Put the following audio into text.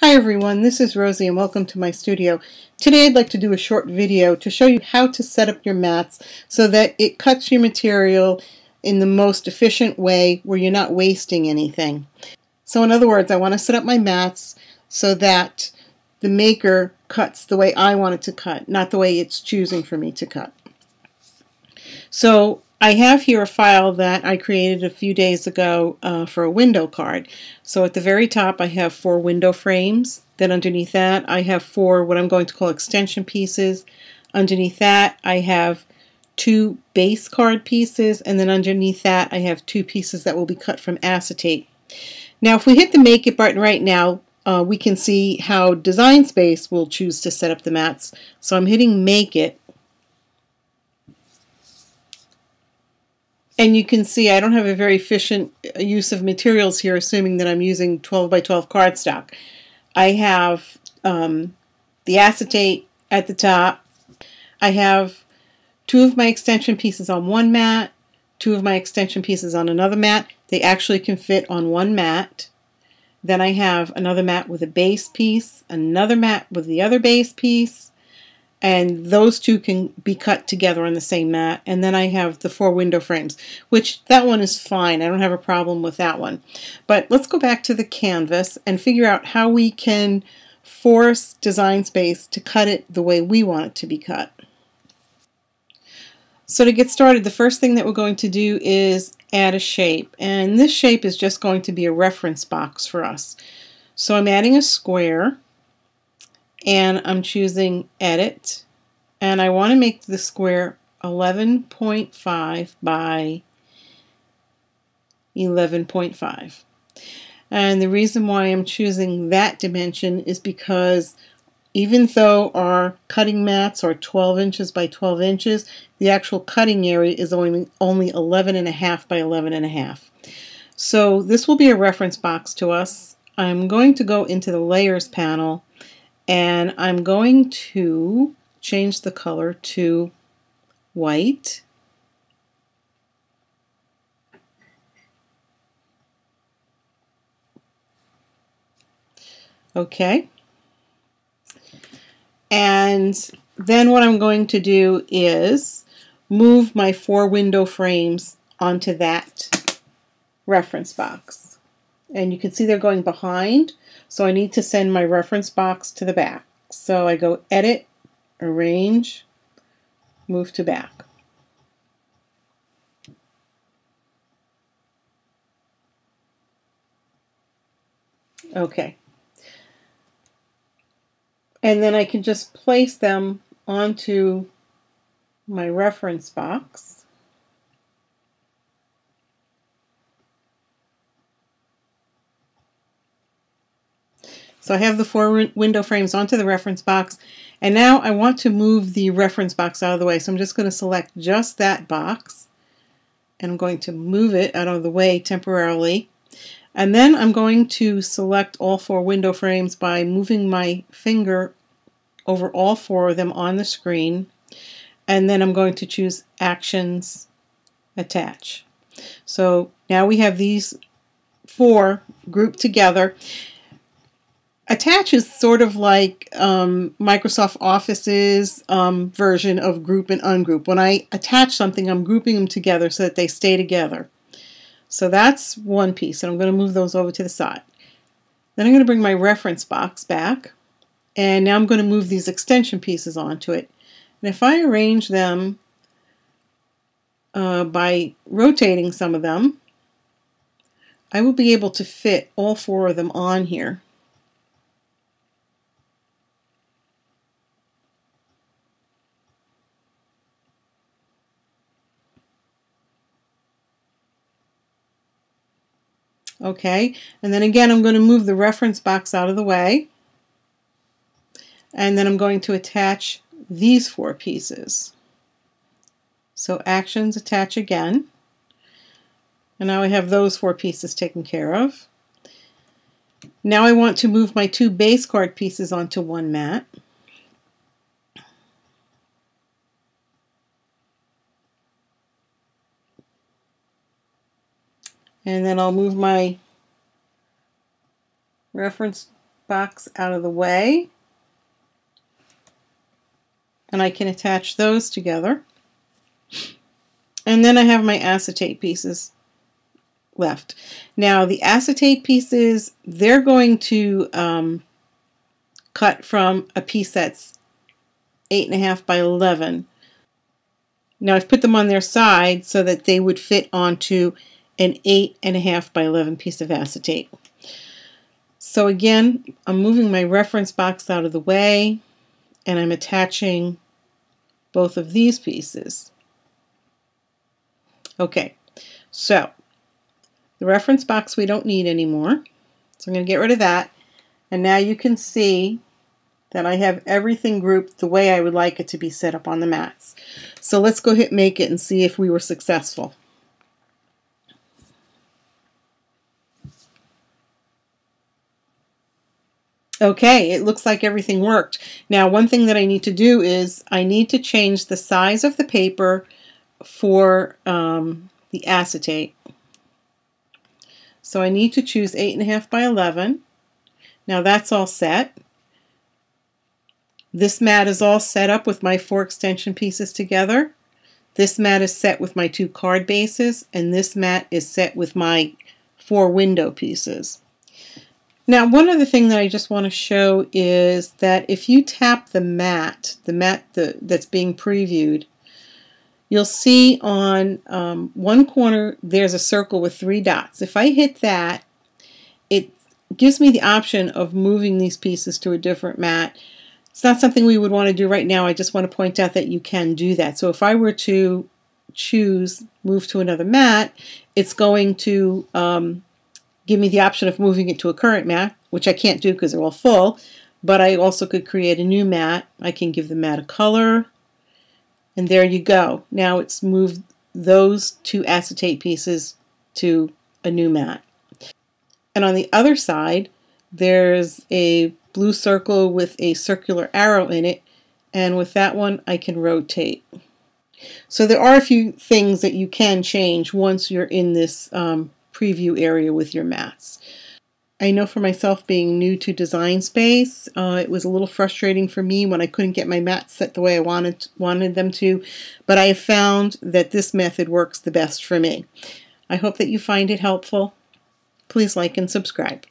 Hi everyone, this is Rosie and welcome to my studio. Today I'd like to do a short video to show you how to set up your mats so that it cuts your material in the most efficient way where you're not wasting anything. So in other words, I want to set up my mats so that the maker cuts the way I want it to cut, not the way it's choosing for me to cut. So I have here a file that I created a few days ago uh, for a window card. So at the very top I have four window frames. Then underneath that I have four what I'm going to call extension pieces. Underneath that I have two base card pieces and then underneath that I have two pieces that will be cut from acetate. Now if we hit the make it button right now uh, we can see how Design Space will choose to set up the mats. So I'm hitting make it And you can see I don't have a very efficient use of materials here, assuming that I'm using 12 by 12 cardstock. I have um, the acetate at the top. I have two of my extension pieces on one mat, two of my extension pieces on another mat. They actually can fit on one mat. Then I have another mat with a base piece, another mat with the other base piece, and those two can be cut together on the same mat. And then I have the four window frames which that one is fine. I don't have a problem with that one. But let's go back to the canvas and figure out how we can force Design Space to cut it the way we want it to be cut. So to get started the first thing that we're going to do is add a shape. And this shape is just going to be a reference box for us. So I'm adding a square and I'm choosing edit. And I want to make the square 11.5 by 11.5 and the reason why I'm choosing that dimension is because even though our cutting mats are 12 inches by 12 inches the actual cutting area is only only 11 and a half by 11 and a half. So this will be a reference box to us. I'm going to go into the layers panel and I'm going to change the color to white. Okay. And then what I'm going to do is move my four window frames onto that reference box and you can see they're going behind. So I need to send my reference box to the back. So I go edit arrange move to back. Okay. And then I can just place them onto my reference box So I have the four window frames onto the reference box. And now I want to move the reference box out of the way. So I'm just going to select just that box. And I'm going to move it out of the way temporarily. And then I'm going to select all four window frames by moving my finger over all four of them on the screen. And then I'm going to choose Actions, Attach. So now we have these four grouped together. Attach is sort of like um, Microsoft Office's um, version of group and ungroup. When I attach something, I'm grouping them together so that they stay together. So that's one piece, and I'm going to move those over to the side. Then I'm going to bring my reference box back, and now I'm going to move these extension pieces onto it. And if I arrange them uh, by rotating some of them, I will be able to fit all four of them on here. Okay, and then again I'm going to move the reference box out of the way. And then I'm going to attach these four pieces. So actions attach again. And now I have those four pieces taken care of. Now I want to move my two base card pieces onto one mat. And then I'll move my reference box out of the way. And I can attach those together. And then I have my acetate pieces left. Now the acetate pieces, they're going to um, cut from a piece that's 8.5 by 11. Now I've put them on their side so that they would fit onto an 8.5 by 11 piece of acetate. So again, I'm moving my reference box out of the way and I'm attaching both of these pieces. Okay, so the reference box we don't need anymore. So I'm going to get rid of that. And now you can see that I have everything grouped the way I would like it to be set up on the mats. So let's go hit make it and see if we were successful. Okay, it looks like everything worked. Now, one thing that I need to do is I need to change the size of the paper for um, the acetate. So I need to choose 8.5 by 11. Now that's all set. This mat is all set up with my four extension pieces together. This mat is set with my two card bases, and this mat is set with my four window pieces. Now, one other thing that I just want to show is that if you tap the mat, the mat that's being previewed, you'll see on um, one corner there's a circle with three dots. If I hit that, it gives me the option of moving these pieces to a different mat it's not something we would want to do right now. I just want to point out that you can do that. So if I were to choose move to another mat, it's going to um, give me the option of moving it to a current mat, which I can't do because they're all full. But I also could create a new mat. I can give the mat a color. And there you go. Now it's moved those two acetate pieces to a new mat. And on the other side, there's a blue circle with a circular arrow in it and with that one I can rotate. So there are a few things that you can change once you're in this um, preview area with your mats. I know for myself being new to Design Space, uh, it was a little frustrating for me when I couldn't get my mats set the way I wanted wanted them to, but I have found that this method works the best for me. I hope that you find it helpful. Please like and subscribe.